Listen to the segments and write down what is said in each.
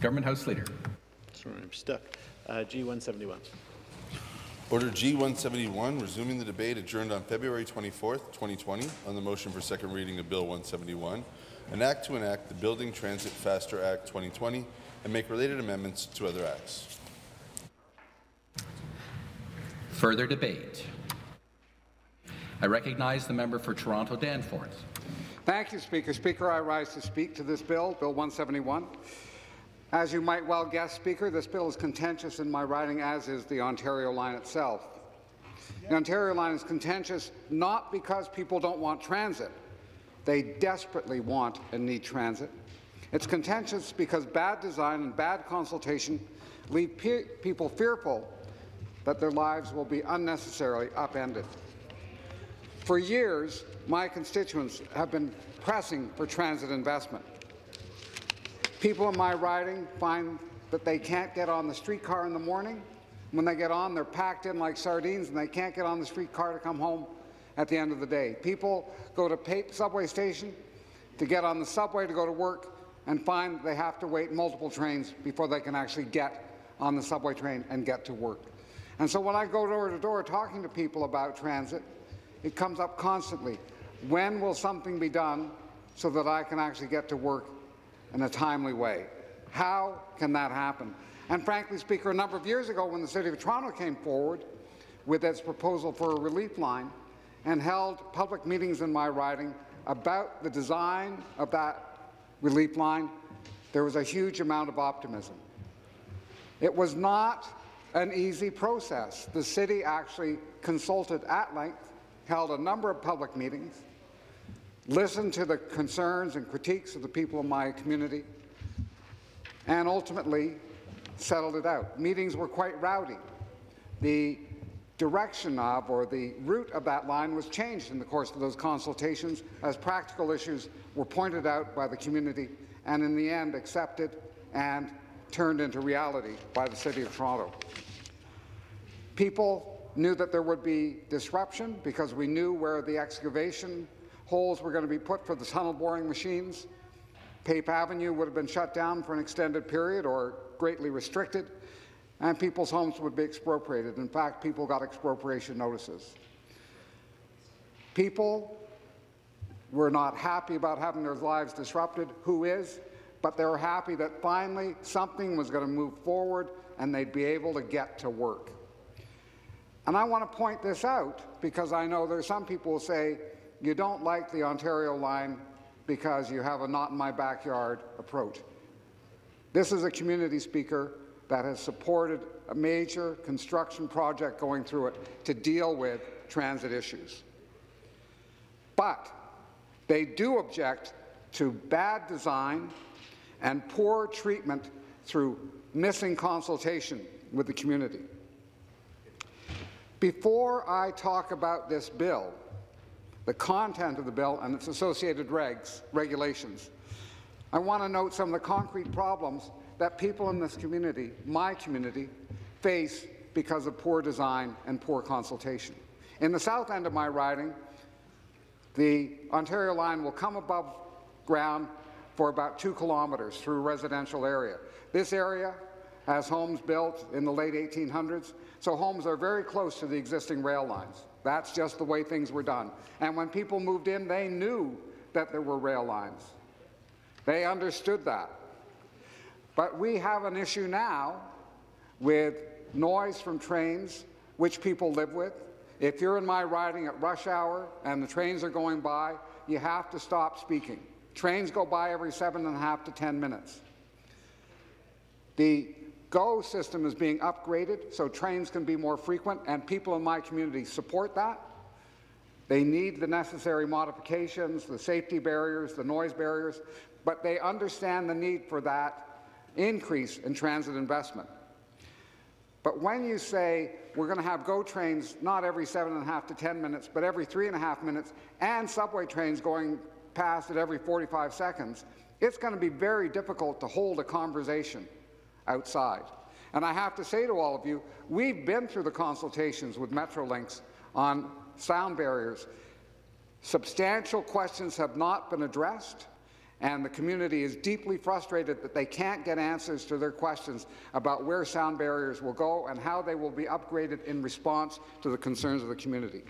Government House Leader. Sorry, I'm stuck. Uh, G171. Order G171, resuming the debate adjourned on February 24, 2020, on the motion for second reading of Bill 171, an act to enact the Building Transit Faster Act 2020 and make related amendments to other acts. Further debate. I recognize the member for Toronto Danforth. Thank you, Speaker. Speaker, I rise to speak to this bill, Bill 171. As you might well guess, Speaker, this bill is contentious in my riding, as is the Ontario line itself. The Ontario line is contentious not because people don't want transit. They desperately want and need transit. It's contentious because bad design and bad consultation leave pe people fearful that their lives will be unnecessarily upended. For years, my constituents have been pressing for transit investment. People in my riding find that they can't get on the streetcar in the morning. When they get on, they're packed in like sardines and they can't get on the streetcar to come home at the end of the day. People go to subway station to get on the subway to go to work and find they have to wait multiple trains before they can actually get on the subway train and get to work. And so when I go door to door talking to people about transit, it comes up constantly. When will something be done so that I can actually get to work in a timely way? How can that happen? And frankly, Speaker, a number of years ago when the City of Toronto came forward with its proposal for a relief line and held public meetings in my riding about the design of that relief line, there was a huge amount of optimism. It was not an easy process. The city actually consulted at length, held a number of public meetings, listened to the concerns and critiques of the people in my community, and ultimately settled it out. Meetings were quite rowdy. The direction of or the route of that line was changed in the course of those consultations as practical issues were pointed out by the community and in the end accepted and turned into reality by the City of Toronto. People knew that there would be disruption because we knew where the excavation holes were going to be put for the tunnel boring machines. Pape Avenue would have been shut down for an extended period or greatly restricted, and people's homes would be expropriated. In fact, people got expropriation notices. People were not happy about having their lives disrupted. Who is? But they were happy that finally something was going to move forward and they'd be able to get to work. And I want to point this out because I know there's some people who say, you don't like the Ontario line because you have a not in my backyard approach. This is a community speaker that has supported a major construction project going through it to deal with transit issues. But they do object to bad design and poor treatment through missing consultation with the community. Before I talk about this bill, the content of the bill and its associated regs, regulations, I want to note some of the concrete problems that people in this community, my community, face because of poor design and poor consultation. In the south end of my riding, the Ontario line will come above ground for about two kilometres through residential area. This area has homes built in the late 1800s, so homes are very close to the existing rail lines. That's just the way things were done. And when people moved in, they knew that there were rail lines. They understood that. But we have an issue now with noise from trains, which people live with. If you're in my riding at rush hour and the trains are going by, you have to stop speaking. Trains go by every seven and a half to 10 minutes. The GO system is being upgraded so trains can be more frequent, and people in my community support that. They need the necessary modifications, the safety barriers, the noise barriers, but they understand the need for that increase in transit investment. But when you say we're going to have GO trains not every seven and a half to 10 minutes, but every three and a half minutes, and subway trains going past at every 45 seconds, it's going to be very difficult to hold a conversation outside. And I have to say to all of you, we've been through the consultations with Metrolinx on sound barriers. Substantial questions have not been addressed, and the community is deeply frustrated that they can't get answers to their questions about where sound barriers will go and how they will be upgraded in response to the concerns of the community.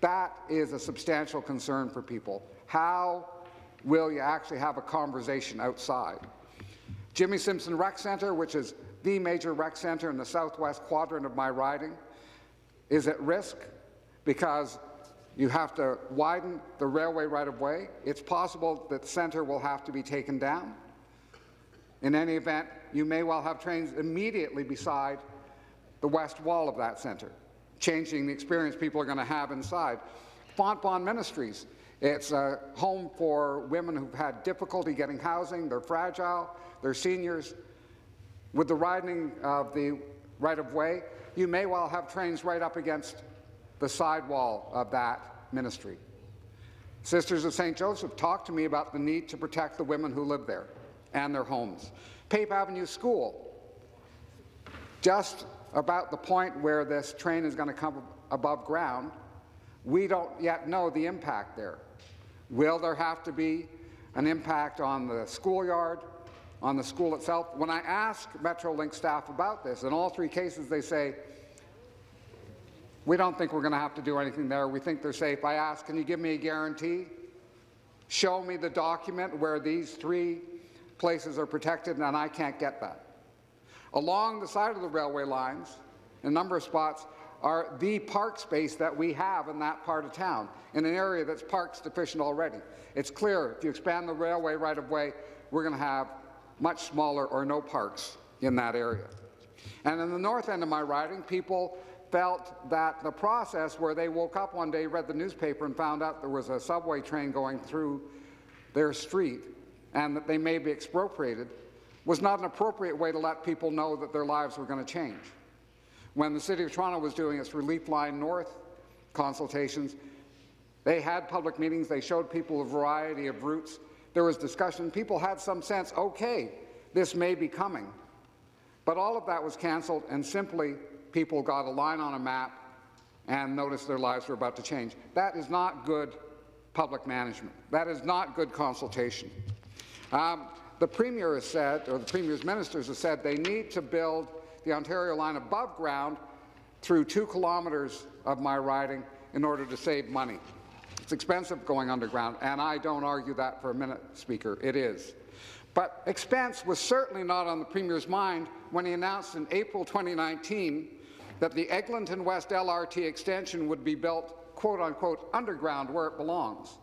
That is a substantial concern for people. How will you actually have a conversation outside? Jimmy Simpson Rec Centre, which is the major rec centre in the southwest quadrant of my riding, is at risk because you have to widen the railway right-of-way. It's possible that the centre will have to be taken down. In any event, you may well have trains immediately beside the west wall of that centre, changing the experience people are going to have inside. Fontbonne Ministries, it's a home for women who've had difficulty getting housing, they're fragile, they're seniors. With the widening of the right-of-way, you may well have trains right up against the sidewall of that ministry. Sisters of St. Joseph talked to me about the need to protect the women who live there and their homes. Pape Avenue School, just about the point where this train is going to come above ground, we don't yet know the impact there. Will there have to be an impact on the schoolyard, on the school itself? When I ask Metrolinx staff about this, in all three cases they say, we don't think we're going to have to do anything there. We think they're safe. I ask, can you give me a guarantee? Show me the document where these three places are protected, and I can't get that. Along the side of the railway lines, in a number of spots, are the park space that we have in that part of town, in an area that's parks deficient already. It's clear if you expand the railway right of way, we're going to have much smaller or no parks in that area. And in the north end of my riding, people felt that the process where they woke up one day, read the newspaper, and found out there was a subway train going through their street and that they may be expropriated was not an appropriate way to let people know that their lives were going to change. When the City of Toronto was doing its Relief Line North consultations, they had public meetings, they showed people a variety of routes, there was discussion, people had some sense, okay, this may be coming. But all of that was cancelled and simply people got a line on a map and noticed their lives were about to change. That is not good public management. That is not good consultation. Um, the Premier has said, or the Premier's ministers have said, they need to build the Ontario line above ground through two kilometres of my riding in order to save money. It's expensive going underground, and I don't argue that for a minute, Speaker. It is. But expense was certainly not on the Premier's mind when he announced in April 2019 that the Eglinton West LRT extension would be built, quote unquote, underground where it belongs.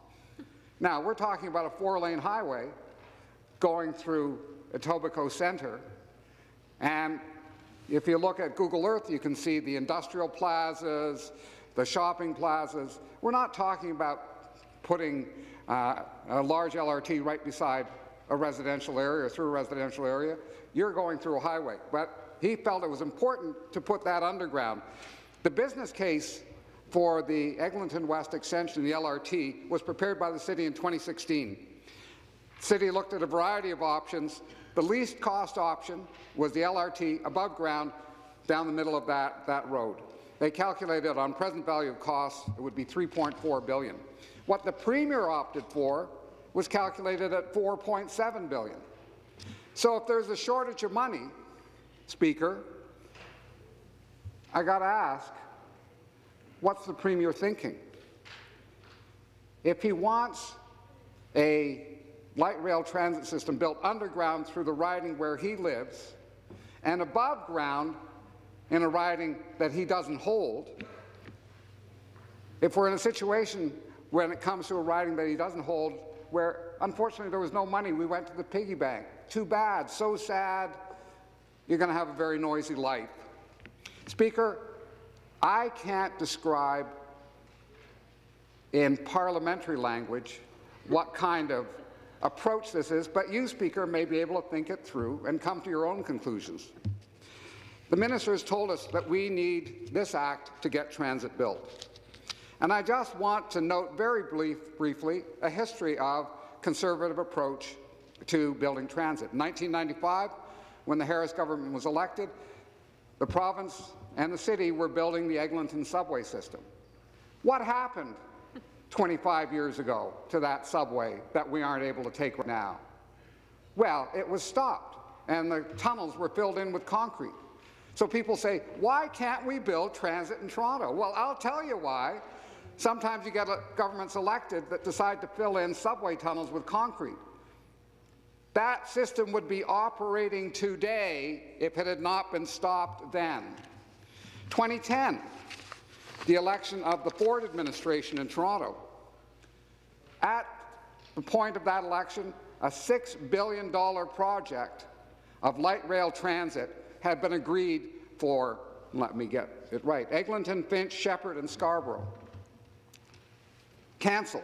Now, we're talking about a four-lane highway going through Etobicoke Centre, and if you look at Google Earth, you can see the industrial plazas, the shopping plazas. We're not talking about putting uh, a large LRT right beside a residential area or through a residential area. You're going through a highway. But he felt it was important to put that underground. The business case for the Eglinton West extension, the LRT, was prepared by the city in 2016. The city looked at a variety of options. The least cost option was the LRT above ground down the middle of that, that road. They calculated on present value of costs, it would be 3.4 billion. What the Premier opted for was calculated at 4.7 billion. So if there's a shortage of money, Speaker, I got to ask, what's the Premier thinking? If he wants a light rail transit system built underground through the riding where he lives and above ground in a riding that he doesn't hold, if we're in a situation when it comes to a riding that he doesn't hold where unfortunately there was no money, we went to the piggy bank. Too bad, so sad, you're going to have a very noisy life. Speaker, I can't describe in parliamentary language what kind of approach this is, but you, Speaker, may be able to think it through and come to your own conclusions. The minister has told us that we need this act to get transit built. And I just want to note very brief, briefly a history of conservative approach to building transit. In 1995, when the Harris government was elected, the province and the city were building the Eglinton subway system. What happened 25 years ago to that subway that we aren't able to take right now? Well, it was stopped, and the tunnels were filled in with concrete. So people say, why can't we build transit in Toronto? Well, I'll tell you why. Sometimes you get governments elected that decide to fill in subway tunnels with concrete. That system would be operating today if it had not been stopped then. 2010, the election of the Ford administration in Toronto. At the point of that election, a $6 billion project of light rail transit had been agreed for, let me get it right, Eglinton, Finch, Sheppard, and Scarborough. Cancelled.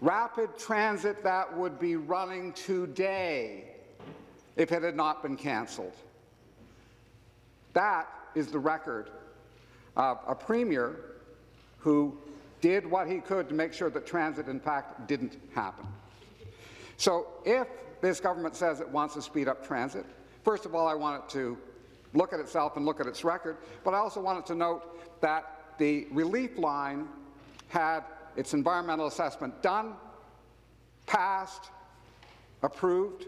Rapid transit that would be running today if it had not been cancelled. That is the record of a premier who did what he could to make sure that transit, in fact, didn't happen. So if this government says it wants to speed up transit, first of all, I want it to look at itself and look at its record, but I also want it to note that the relief line had its environmental assessment done, passed, approved,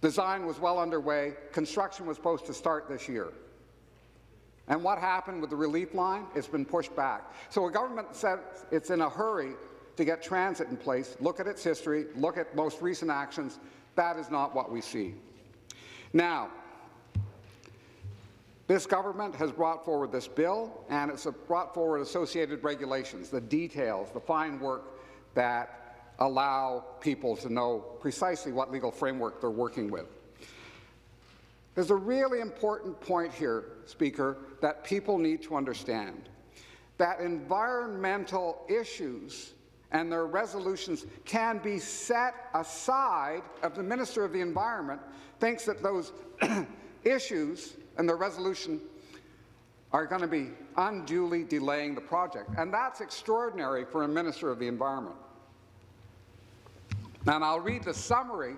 design was well underway, construction was supposed to start this year. And what happened with the relief line? It's been pushed back. So a government says it's in a hurry to get transit in place. Look at its history, look at most recent actions. That is not what we see. Now, this government has brought forward this bill, and it's brought forward associated regulations, the details, the fine work that allow people to know precisely what legal framework they're working with. There's a really important point here, Speaker, that people need to understand. That environmental issues and their resolutions can be set aside if the Minister of the Environment thinks that those issues and their resolution are going to be unduly delaying the project. And that's extraordinary for a Minister of the Environment. And I'll read the summary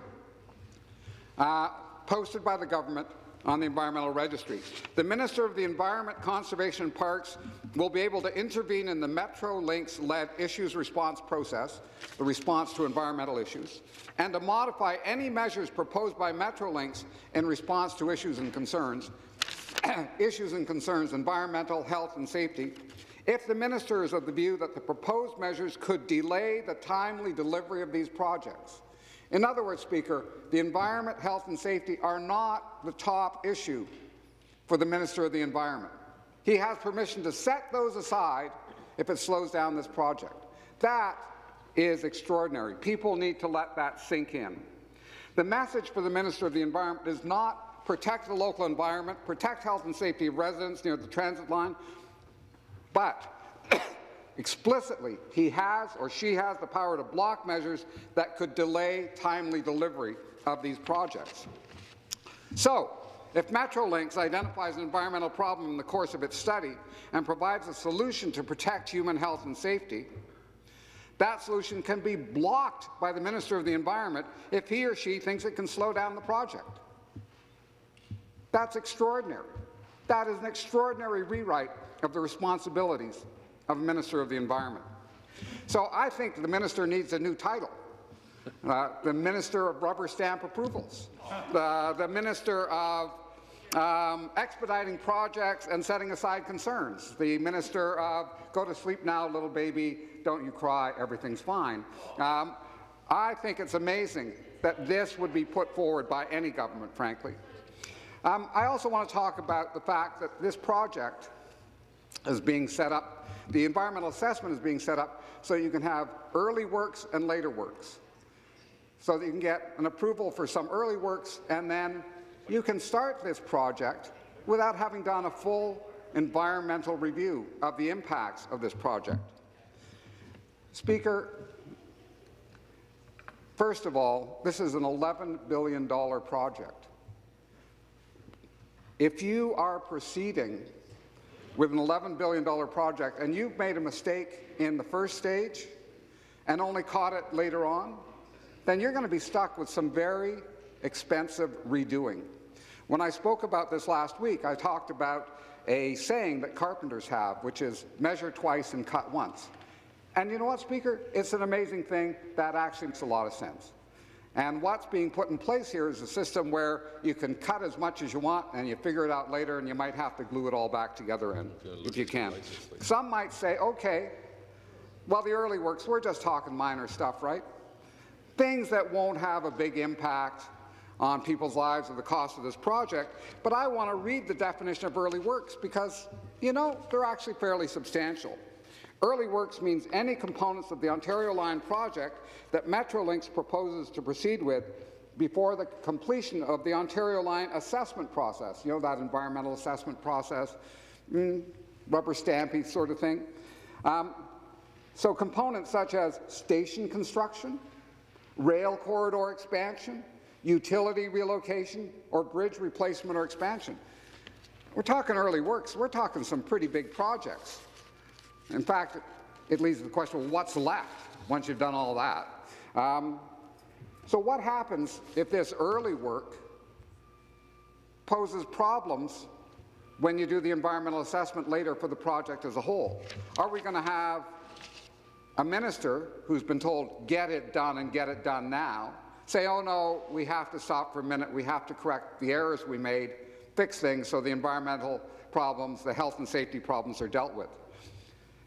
uh, posted by the government on the Environmental Registry. The Minister of the Environment, Conservation and Parks will be able to intervene in the Metrolinx-led issues response process, the response to environmental issues, and to modify any measures proposed by Metrolinx in response to issues and concerns, issues and concerns, environmental, health and safety, if the minister is of the view that the proposed measures could delay the timely delivery of these projects. In other words, Speaker, the environment, health and safety are not the top issue for the Minister of the Environment. He has permission to set those aside if it slows down this project. That is extraordinary. People need to let that sink in. The message for the Minister of the Environment is not protect the local environment, protect health and safety of residents near the transit line, but Explicitly, he has or she has the power to block measures that could delay timely delivery of these projects. So, if Metrolinx identifies an environmental problem in the course of its study and provides a solution to protect human health and safety, that solution can be blocked by the Minister of the Environment if he or she thinks it can slow down the project. That's extraordinary. That is an extraordinary rewrite of the responsibilities of Minister of the Environment. So I think the minister needs a new title. Uh, the Minister of Rubber Stamp Approvals, the, the Minister of um, expediting projects and setting aside concerns, the Minister of go to sleep now, little baby, don't you cry, everything's fine. Um, I think it's amazing that this would be put forward by any government, frankly. Um, I also want to talk about the fact that this project is being set up the environmental assessment is being set up so you can have early works and later works. So that you can get an approval for some early works and then you can start this project without having done a full environmental review of the impacts of this project. Speaker, first of all, this is an $11 billion project. If you are proceeding with an $11 billion project and you've made a mistake in the first stage and only caught it later on, then you're going to be stuck with some very expensive redoing. When I spoke about this last week, I talked about a saying that carpenters have, which is measure twice and cut once. And you know what, Speaker? It's an amazing thing. That actually makes a lot of sense. And what's being put in place here is a system where you can cut as much as you want and you figure it out later and you might have to glue it all back together in, if you can. Some might say, okay, well, the early works, we're just talking minor stuff, right? Things that won't have a big impact on people's lives or the cost of this project. But I want to read the definition of early works because, you know, they're actually fairly substantial. Early works means any components of the Ontario Line project that Metrolinx proposes to proceed with before the completion of the Ontario Line assessment process. You know, that environmental assessment process, mm, rubber stampy sort of thing. Um, so components such as station construction, rail corridor expansion, utility relocation, or bridge replacement or expansion. We're talking early works. We're talking some pretty big projects. In fact, it leads to the question, well, what's left once you've done all that? Um, so what happens if this early work poses problems when you do the environmental assessment later for the project as a whole? Are we going to have a minister who's been told, get it done and get it done now, say, oh no, we have to stop for a minute, we have to correct the errors we made, fix things so the environmental problems, the health and safety problems are dealt with.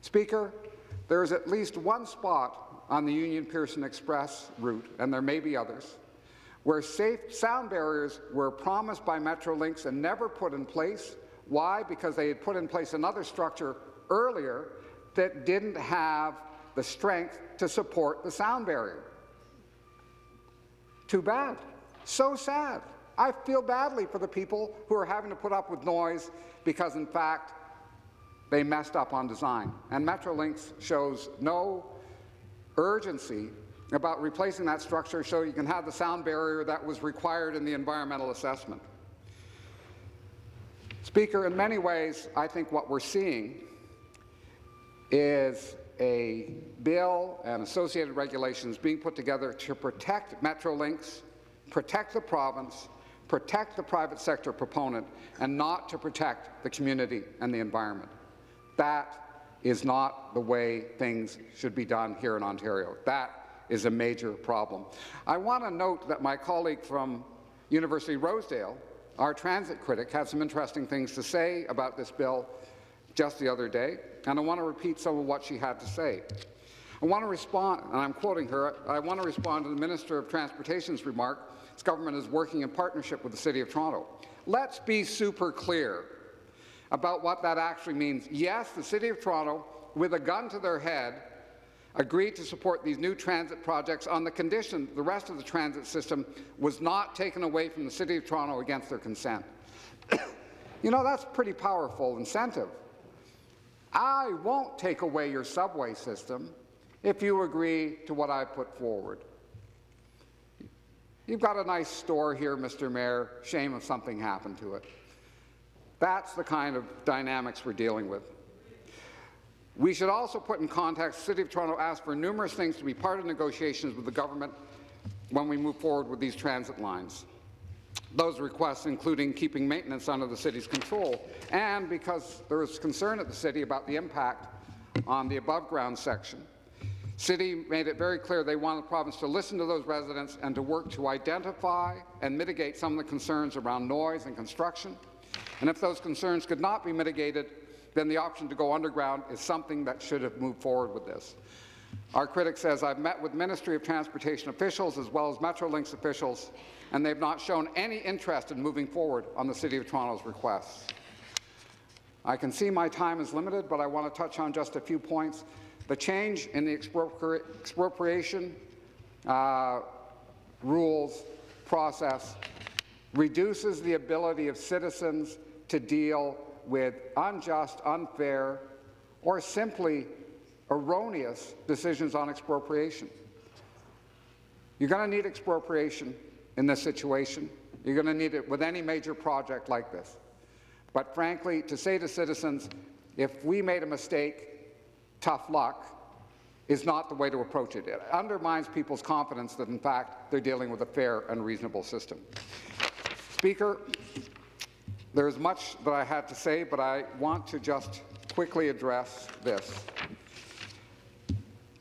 Speaker, there is at least one spot on the Union Pearson Express route, and there may be others, where safe sound barriers were promised by Metrolinx and never put in place. Why? Because they had put in place another structure earlier that didn't have the strength to support the sound barrier. Too bad. So sad. I feel badly for the people who are having to put up with noise because, in fact, they messed up on design. And Metrolinx shows no urgency about replacing that structure so you can have the sound barrier that was required in the environmental assessment. Speaker, in many ways, I think what we're seeing is a bill and associated regulations being put together to protect Metrolinx, protect the province, protect the private sector proponent, and not to protect the community and the environment. That is not the way things should be done here in Ontario. That is a major problem. I want to note that my colleague from University Rosedale, our transit critic, had some interesting things to say about this bill just the other day, and I want to repeat some of what she had to say. I want to respond, and I'm quoting her, I want to respond to the Minister of Transportation's remark, his government is working in partnership with the City of Toronto. Let's be super clear about what that actually means. Yes, the City of Toronto, with a gun to their head, agreed to support these new transit projects on the condition the rest of the transit system was not taken away from the City of Toronto against their consent. you know, that's pretty powerful incentive. I won't take away your subway system if you agree to what I put forward. You've got a nice store here, Mr. Mayor. Shame if something happened to it. That's the kind of dynamics we're dealing with. We should also put in context, the City of Toronto asked for numerous things to be part of negotiations with the government when we move forward with these transit lines. Those requests including keeping maintenance under the city's control, and because there is concern at the city about the impact on the above-ground section. City made it very clear they want the province to listen to those residents and to work to identify and mitigate some of the concerns around noise and construction. And if those concerns could not be mitigated, then the option to go underground is something that should have moved forward with this. Our critic says, I've met with Ministry of Transportation officials as well as Metrolinx officials and they've not shown any interest in moving forward on the City of Toronto's requests. I can see my time is limited, but I want to touch on just a few points. The change in the expropri expropriation uh, rules process reduces the ability of citizens to deal with unjust, unfair, or simply erroneous decisions on expropriation. You're going to need expropriation in this situation. You're going to need it with any major project like this. But frankly, to say to citizens, if we made a mistake, tough luck, is not the way to approach it. It undermines people's confidence that, in fact, they're dealing with a fair and reasonable system. Speaker, There's much that I had to say, but I want to just quickly address this.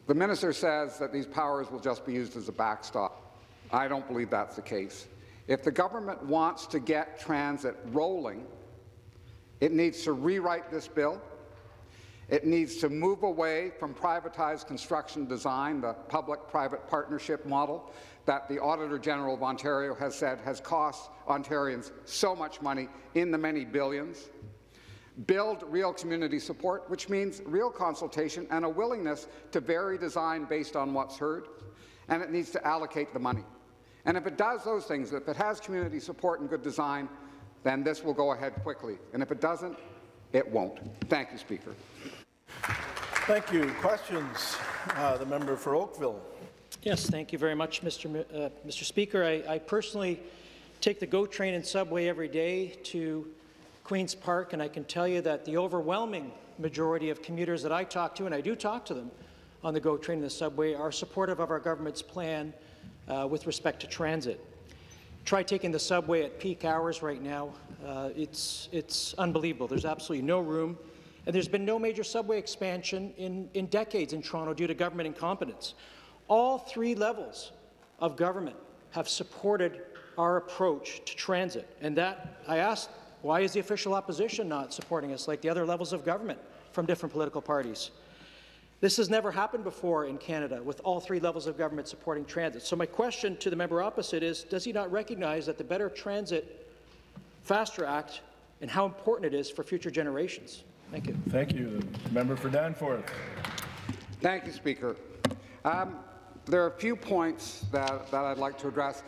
The minister says that these powers will just be used as a backstop. I don't believe that's the case. If the government wants to get transit rolling, it needs to rewrite this bill. It needs to move away from privatized construction design, the public-private partnership model that the Auditor General of Ontario has said has cost Ontarians so much money in the many billions. Build real community support, which means real consultation and a willingness to vary design based on what's heard, and it needs to allocate the money. And if it does those things, if it has community support and good design, then this will go ahead quickly. And if it doesn't, it won't. Thank you, Speaker. Thank you. Questions? Uh, the member for Oakville. Yes, thank you very much, Mr. Mi- Uh, Mr. Speaker. I, I personally take the GO train and subway every day to Queen's Park, and I can tell you that the overwhelming majority of commuters that I talk to, and I do talk to them on the GO train and the subway, are supportive of our government's plan uh, with respect to transit. Try taking the subway at peak hours right now. Uh, it's, it's unbelievable. There's absolutely no room. And there's been no major subway expansion in, in decades in Toronto due to government incompetence. All three levels of government have supported our approach to transit. And that, I asked, why is the official opposition not supporting us like the other levels of government from different political parties? This has never happened before in Canada with all three levels of government supporting transit. So my question to the member opposite is, does he not recognize that the Better Transit Faster Act and how important it is for future generations? Thank you. Thank you. The member for Danforth. Thank you, Speaker. Um, there are a few points that, that I'd like to address.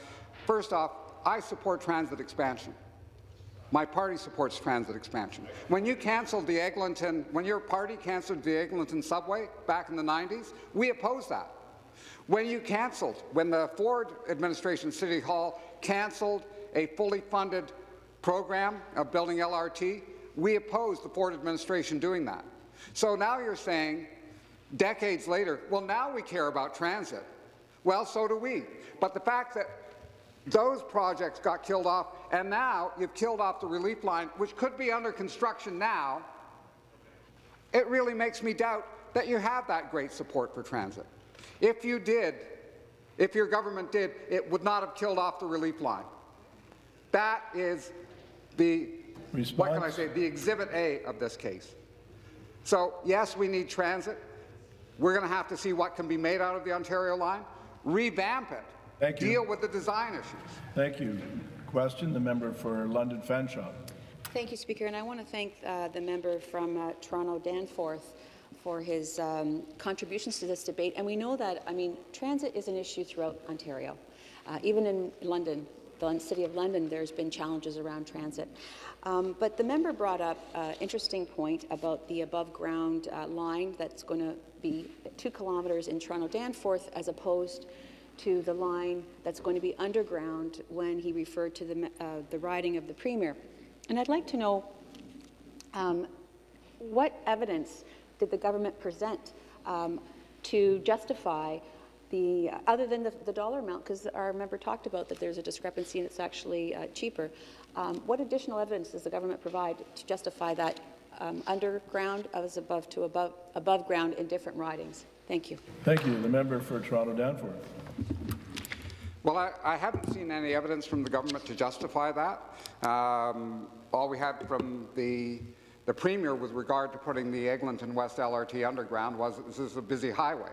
First off, I support transit expansion. My party supports transit expansion. When you canceled the Eglinton, when your party canceled the Eglinton subway back in the 90s, we opposed that. When you canceled, when the Ford administration, City Hall, canceled a fully funded program of building LRT, we opposed the Ford administration doing that. So now you're saying, decades later, well, now we care about transit. Well, so do we. But the fact that those projects got killed off, and now you've killed off the relief line, which could be under construction now, it really makes me doubt that you have that great support for transit. If you did, if your government did, it would not have killed off the relief line. That is the, what can I say, the exhibit A of this case. So, yes, we need transit. We're going to have to see what can be made out of the Ontario line, revamp it, Thank you. deal with the design issues. Thank you. Question, the member for London Fanshawe. Thank you, Speaker, and I want to thank uh, the member from uh, Toronto, Danforth, for his um, contributions to this debate. And we know that, I mean, transit is an issue throughout Ontario. Uh, even in London, the City of London, there's been challenges around transit. Um, but the member brought up an interesting point about the above-ground uh, line that's going to be two kilometres in Toronto, Danforth, as opposed to the line that's going to be underground when he referred to the, uh, the riding of the Premier. And I'd like to know um, what evidence did the government present um, to justify the, other than the, the dollar amount, because our member talked about that there's a discrepancy and it's actually uh, cheaper. Um, what additional evidence does the government provide to justify that um, underground as above to above, above ground in different ridings? Thank you. Thank you. The member for Toronto Danforth. Well, I, I haven't seen any evidence from the government to justify that. Um, all we had from the, the Premier with regard to putting the Eglinton West LRT underground was this is a busy highway.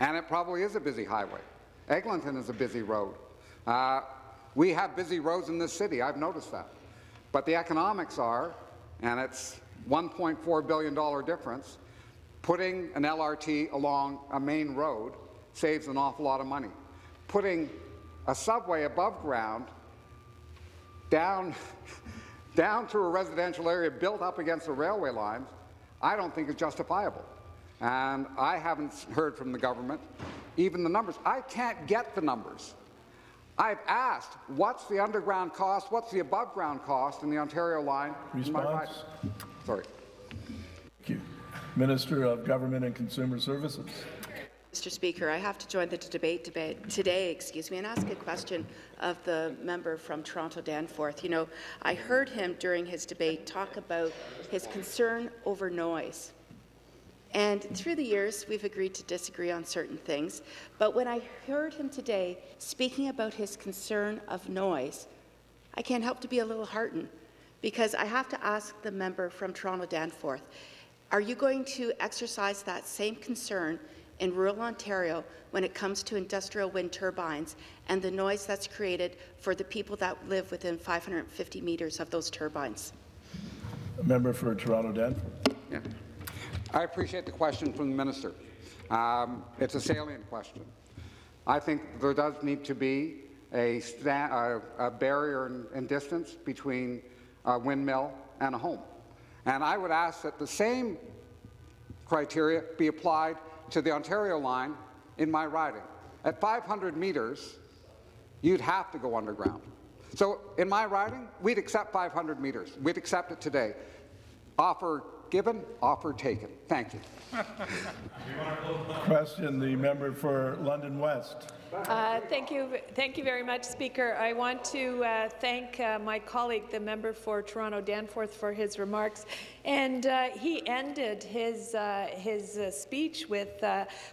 And it probably is a busy highway. Eglinton is a busy road. Uh, we have busy roads in this city, I've noticed that. But the economics are, and it's $1.4 billion difference, putting an LRT along a main road saves an awful lot of money. Putting a subway above ground down, down through a residential area built up against the railway lines, I don't think is justifiable. And I haven't heard from the government even the numbers. I can't get the numbers. I've asked, what's the underground cost, what's the above ground cost in the Ontario line? in my ride- Response? Sorry. Thank you. Minister of Government and Consumer Services. Mr. Speaker, I have to join the debate, debate today, excuse me, and ask a question of the member from Toronto Danforth. You know, I heard him during his debate talk about his concern over noise. And through the years, we've agreed to disagree on certain things. But when I heard him today speaking about his concern of noise, I can't help to be a little heartened because I have to ask the member from Toronto Danforth, are you going to exercise that same concern in rural Ontario when it comes to industrial wind turbines and the noise that's created for the people that live within 550 metres of those turbines? Member for Toronto Danforth. Yeah. I appreciate the question from the minister. Um, it's a salient question. I think there does need to be a, sta- a, a barrier in, in distance between a windmill and a home. And I would ask that the same criteria be applied to the Ontario line in my riding. At 500 meters, you'd have to go underground. So in my riding, we'd accept 500 meters. We'd accept it today. Offer given, offer taken. Thank you. Question, the member for London West. Uh, thank you, thank you very much, Speaker. I want to uh, thank uh, my colleague, the member for Toronto Danforth, for his remarks. And uh, he ended his uh, his uh, speech with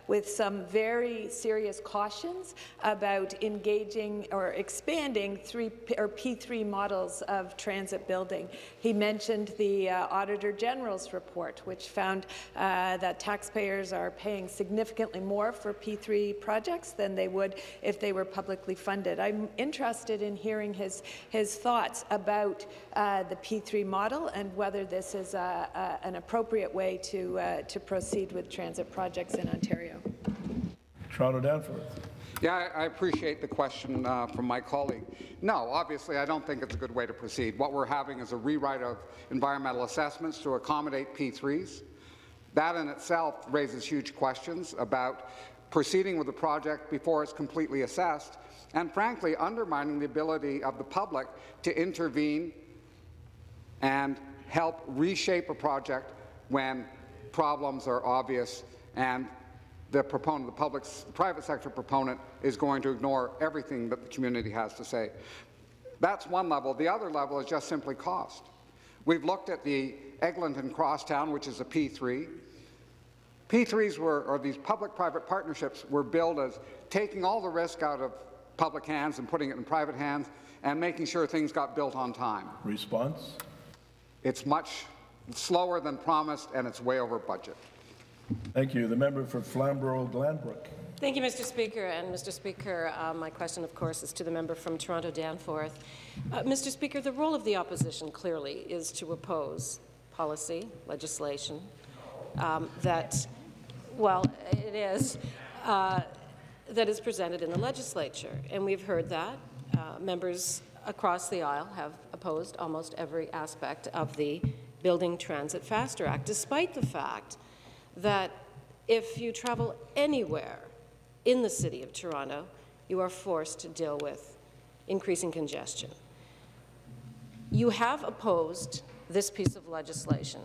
with some very serious cautions about engaging or expanding three or P3 models of transit building. He mentioned the Auditor General's report, which found that taxpayers are paying significantly more for P3 projects than they would if they were publicly funded. I'm interested in hearing his, his thoughts about uh, the P3 model and whether this is a, a, an appropriate way to, uh, to proceed with transit projects in Ontario. Toronto Danforth. Yeah, I, I appreciate the question uh, from my colleague. No, obviously, I don't think it's a good way to proceed. What we're having is a rewrite of environmental assessments to accommodate P3s. That in itself raises huge questions about proceeding with the project before it's completely assessed, and frankly undermining the ability of the public to intervene and help reshape a project when problems are obvious and the proponent, the public, private sector proponent is going to ignore everything that the community has to say. That's one level. The other level is just simply cost. We've looked at the Eglinton Crosstown, which is a P3, P3s were, or these public-private partnerships were billed as taking all the risk out of public hands and putting it in private hands and making sure things got built on time. Response? It's much slower than promised and it's way over budget. Thank you. The member for Flamborough-Glanbrook. Thank you, Mr. Speaker. And Mr. Speaker, uh, my question, of course, is to the member from Toronto Danforth. Uh, Mr. Speaker, the role of the opposition clearly is to oppose policy, legislation um, that well, it is, uh, that is presented in the legislature. And we've heard that. Uh, members across the aisle have opposed almost every aspect of the Building Transit Faster Act, despite the fact that if you travel anywhere in the City of Toronto, you are forced to deal with increasing congestion. You have opposed this piece of legislation,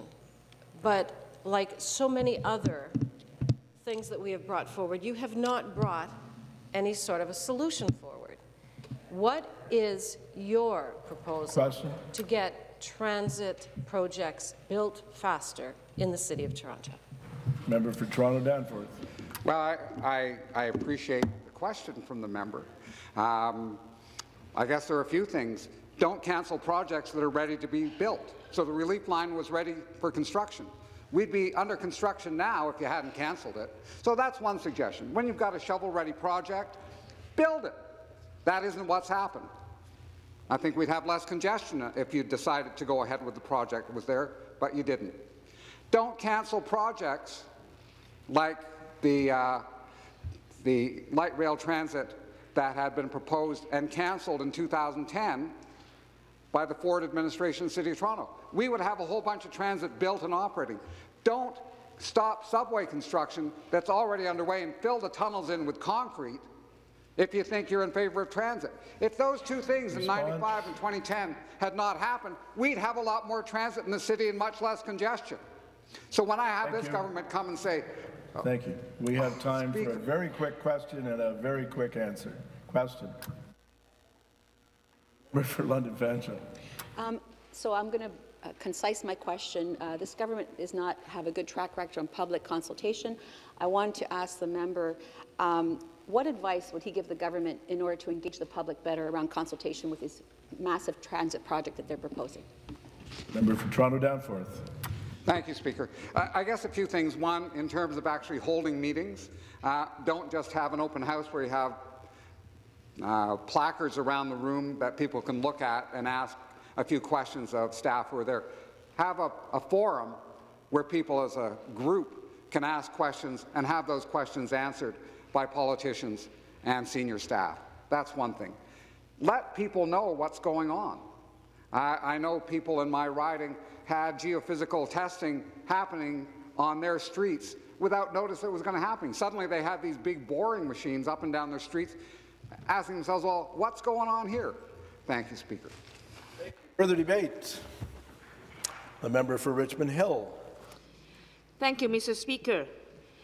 but like so many other things that we have brought forward, you have not brought any sort of a solution forward. What is your proposal Question. to get transit projects built faster in the City of Toronto? Member for Toronto Danforth. Well, I, I, I appreciate the question from the member. Um, I guess there are a few things. Don't cancel projects that are ready to be built. So the relief line was ready for construction. We'd be under construction now if you hadn't canceled it. So that's one suggestion. When you've got a shovel-ready project, build it. That isn't what's happened. I think we'd have less congestion if you decided to go ahead with the project that was there, but you didn't. Don't cancel projects like the, uh, the light rail transit that had been proposed and cancelled in 2010 by the Ford administration in the City of Toronto. We would have a whole bunch of transit built and operating. Don't stop subway construction that's already underway and fill the tunnels in with concrete if you think you're in favour of transit. If those two things Response. in 95 and 2010 had not happened, we'd have a lot more transit in the city and much less congestion. So when I have Thank this you. government come and say, Thank you. We have time for a very quick question and a very quick answer. Question. Member for London Fanshawe. Um, So I'm going to uh, concise my question. Uh, This government does not have a good track record on public consultation. I wanted to ask the member, um, what advice would he give the government in order to engage the public better around consultation with this massive transit project that they're proposing? Member for Toronto Danforth. Thank you, Speaker. I I guess a few things. One, in terms of actually holding meetings, uh, don't just have an open house where you have uh, placards around the room that people can look at and ask a few questions of staff who are there. Have a, a forum where people as a group can ask questions and have those questions answered by politicians and senior staff. That's one thing. Let people know what's going on. I, I know people in my riding had geophysical testing happening on their streets without notice it was going to happen. Suddenly they had these big boring machines up and down their streets asking themselves, well, what's going on here? Thank you, Speaker. Further debate. The member for Richmond Hill. Thank you, Mr. Speaker.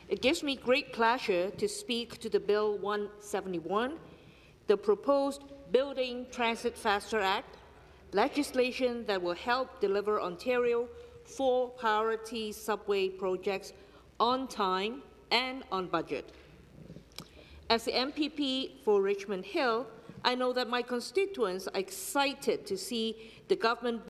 It gives me great pleasure to speak to the Bill 171, the proposed Building Transit Faster Act, legislation that will help deliver Ontario four priority subway projects on time and on budget. As the MPP for Richmond Hill, I know that my constituents are excited to see the government